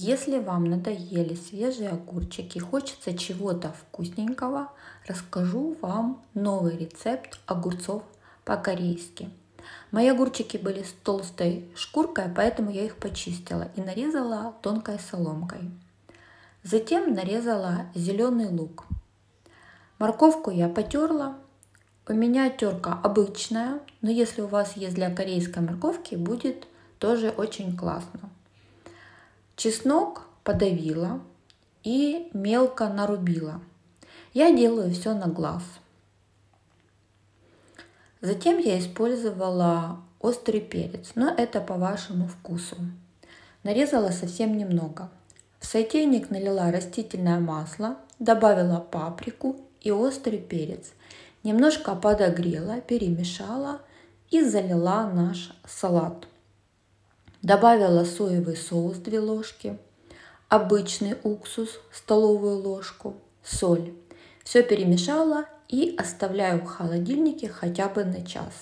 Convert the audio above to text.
Если вам надоели свежие огурчики, хочется чего-то вкусненького, расскажу вам новый рецепт огурцов по-корейски. Мои огурчики были с толстой шкуркой, поэтому я их почистила и нарезала тонкой соломкой. Затем нарезала зеленый лук. Морковку я потерла. У меня терка обычная, но если у вас есть для корейской морковки, будет тоже очень классно. Чеснок подавила и мелко нарубила. Я делаю все на глаз. Затем я использовала острый перец, но это по вашему вкусу. Нарезала совсем немного. В сотейник налила растительное масло, добавила паприку и острый перец. Немножко подогрела, перемешала и залила наш салат. Добавила соевый соус 2 ложки, обычный уксус столовую ложку, соль. Все перемешала и оставляю в холодильнике хотя бы на час.